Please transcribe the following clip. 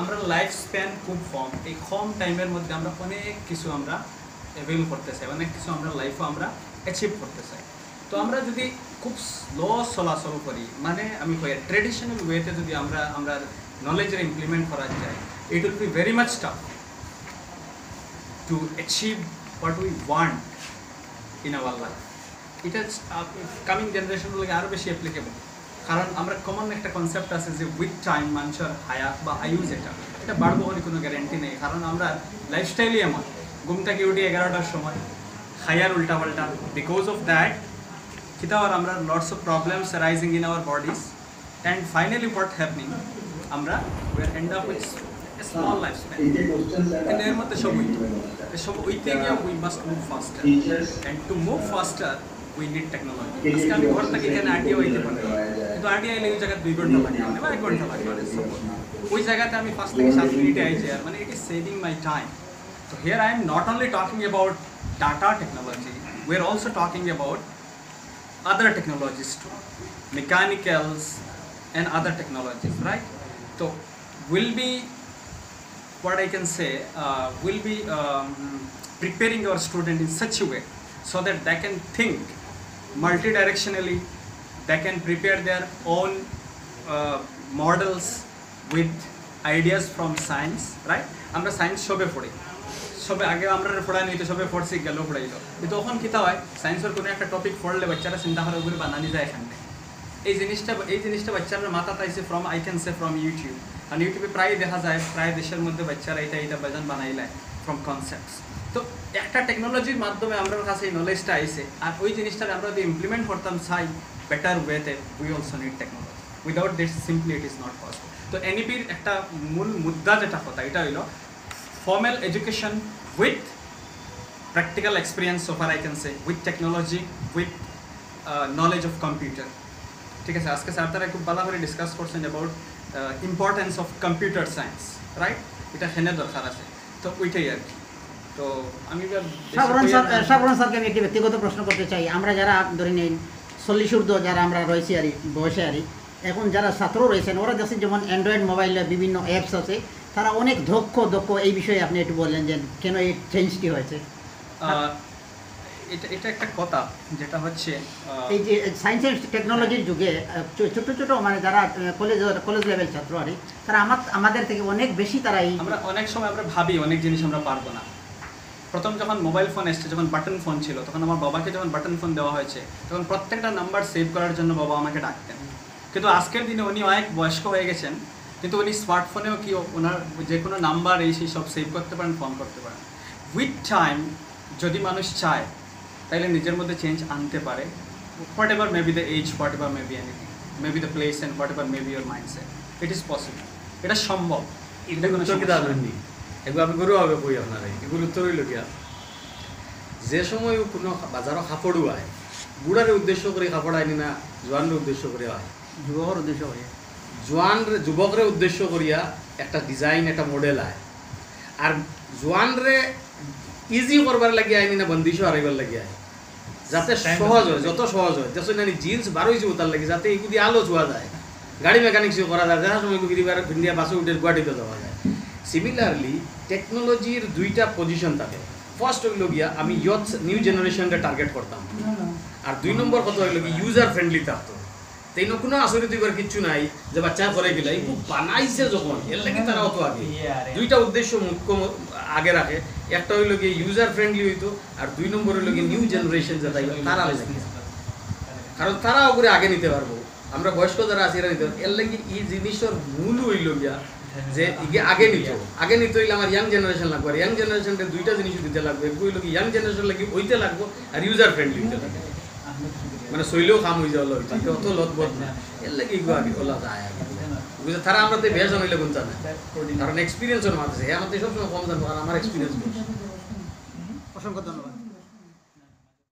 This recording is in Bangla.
আমরা লাইফ স্প্যান খুব কম। এই কম টাইমের মধ্যে আমরা অনেক কিছু আমরা অ্যাভেল করতে চাই, অনেক কিছু আমরা লাইফও আমরা অ্যাচিভ করতে চাই। তো আমরা যদি খুব স্লো চলাচল করি মানে আমি কই ট্রেডিশনাল ওয়েতে যদি আমরা আমরা নলেজের ইমপ্লিমেন্ট করা যায় it will be very much tough to achieve what we want in our life এটা কামিং জেনারেশনগুলোকে আরও বেশি অ্যাপ্লিকেবল কারণ আমরা কমন একটা কনসেপ্ট আছে যে উইথ টাইম মানুষের হায়া বা আয়ু যেটা এটা বাড়বো বলে কোনো গ্যারেন্টি নেই। কারণ আমরা লাইফস্টাইলই এমন ঘুম থেকে উঠি এগারোটার সময় হায়ার উল্টা পাল্টা বিকজ অফ দ্যাট কিতাবার আমরা lots of problems rising in our bodies and finally what happening আমরা we're end up with small life span কিন্তু এর মধ্যে সব উইথ সব উইথে গিয়ে we must move faster and to move faster we need technology আজকে আমি ঘর থেকে এখানে আটিয়া হইতে পারি কিন্তু আটিয়া এলে ওই জায়গায় দুই ঘন্টা লাগে মানে বা এক ঘন্টা লাগে মানে suppose। ওই জায়গাতে আমি পাঁচ থেকে সাত মিনিটে আইছি আর মানে it is saving my time তো here I am not only talking about data technology we are also talking about other technologies too, mechanicals and other technologies, right? So will be what I can say uh, will be um, preparing our student in such a way so that they can think multidirectionally, they can prepare their own uh, models with ideas from science, right? আমরা সায়েন্স সবে পড়ি। সবে আগে আমরা পড়াই নিত সবে পড়ছি গেলেও পড়াইল কিন্তু তখন কিতা হয় সায়েন্সের কোনো একটা টপিক পড়লে বাচ্চারা চিন্তা করে ওগুলো বানানি যায় এখানে এই জিনিসটা এই জিনিসটা বাচ্চারা মাথা তাইছে from I can say from YouTube আর ইউটিউবে প্রায় দেখা যায় প্রায় দেশের মধ্যে বাচ্চারা এটা এটা বাজান বানাইলায় ফ্রম কনসেপ্টস তো একটা টেকনোলজির মাধ্যমে আমরা কাছে এই নলেজটা আইছে। আর ওই জিনিসটা আমরা যদি ইমপ্লিমেন্ট করতাম চাই বেটার ওয়েতে we also need technology without this simply it is not possible তো এনইপির একটা মূল মুদ্রা যেটা কথা এটা হইল formal education with practical experience so far I can say with technology with uh, knowledge ঠিক আছে আজকে স্যার তারা খুব ভালো করে ডিসকাস করছেন about importance of computer science right এটা হেনে দরকার আছে। তো ওইটাই আর কি। তো আমি সাবরণ কইয়া স্যার না- সাবরণ স্যারকে আমি একটি ব্যক্তিগত প্রশ্ন করতে চাই। আমরা যারা ধরে নিন চল্লিশ ঊর্ধ্ব যারা আমরা রয়েছি আর বয়সে আর এখন যারা ছাত্র রয়েছেন ওরা দেখছি যেমন অ্যান্ড্রয়েড মোবাইলে বিভিন্ন অ্যাপস আছে। তারা অনেক দক্ষ দক্ষ এই বিষয়ে আপনি একটু বললেন যে কেন এই চেঞ্জটি হয়েছে? এটা এটা একটা কথা যেটা হচ্ছে এই যে সায়েন্স অ্যান্ড টেকনোলজির যুগে ছোট ছোট মানে যারা কলেজ কলেজ লেভেল ছাত্র আর তারা আমার আমাদের থেকে অনেক বেশি তারা এই আমরা অনেক সময় আমরা ভাবি অনেক জিনিস আমরা পারব না। প্রথম যখন মোবাইল ফোন এসছে যখন বাটন ফোন ছিল তখন আমার বাবাকে যখন বাটন ফোন দেওয়া হয়েছে তখন প্রত্যেকটা নাম্বার সেভ করার জন্য বাবা আমাকে ডাকতেন। কিন্তু আজকের দিনে উনি অনেক বয়স্ক হয়ে গেছেন কিন্তু উনি স্মার্টফোনেও কি ওনার যে কোনো নাম্বার এই সেই সব সেভ করতে পারেন ফোন করতে পারেন। উইথ টাইম যদি মানুষ চায় তাহলে নিজের মধ্যে চেঞ্জ আনতে পারে। Whatever may be the age whatever may be anything may be the place and whatever may be your mindset it is possible এটা সম্ভব। এটা কোনো এগুলো আমি গরুভাবে কই আপনার এগুলো উত্তর হইল গিয়া যে সময় কোনো বাজারও কাপড়ও আয় বুড়ারে উদ্দেশ্য করে কাপড় আইনি না জোয়ানরে উদ্দেশ্য করে আয় যুবকর উদ্দেশ্য হয়ে। জোয়ান যুবকরে উদ্দেশ্য করিয়া একটা ডিজাইন একটা মডেল আয় আর জোয়ানরে ইজি করবার লাগি আইনি না বন্দিশও হারাইবার লাগি আয় যাতে সহজ হয় যত সহজ হয়। যত নানি জিন্স বারোই যাব তার লাগে যাতে এগুলি আলো ছোয়া যায়। গাড়ি মেকানিক্সও করা যায় দেখা সময় ফিরিবার ইন্ডিয়া বাসে উঠে গুয়াহাটিতে যাওয়া যায়। সিমিলারলি টেকনোলজির দুইটা পজিশন থাকে। ফার্স্ট হইল গিয়া আমি ইয়থ নিউ জেনারেশনকে টার্গেট করতাম। আর দুই নম্বর কথা হইল কি ইউজার ফ্রেন্ডলি থাকতো। তাই ন কোনো আচরিত করার কিচ্ছু নাই যে বাচ্চা করে গেলে এই খুব বানাইছে যখন এর লাগে তারা অত আগে। দুইটা উদ্দেশ্য মুখ্য আগে রাখে। একটা হইল গিয়ে ইউজার ফ্রেন্ডলি হইতো আর দুই নম্বর হইল গিয়ে নিউ জেনারেশন যেটা তারা লাগে। কারণ তারা ওগুলো আগে নিতে পারব। আমরা বয়স্ক যারা আছি এরা নিতে পারব। এর লাগে এই জিনিসের মূল হইল গিয়া যে ইগে আগে নিত। আগে নিতে হইলে আমার ইয়াং জেনারেশন লাগবে। আর ইয়াং জেনারেশনকে দুইটা জিনিস দিতে লাগবে। এক হইল কি ইয়াং জেনারেশন লাগি ওইতে লাগবো আর ইউজার ফ্রেন্ডলি হইতে লাগবে। মানে শৈলেও কাম হয়ে যাওয়া হইতো অত লতবত না এর লাগে ইগো আগে ওলা যায় বুঝে তারা আমরা তো বেশ হইলে গুনতা না কারণ এক্সপিরিয়েন্সের মাঝে। আমাদের সবসময় কম জানব আর আমার এক্সপিরিয়েন্স অসংখ্য ধন্যবাদ।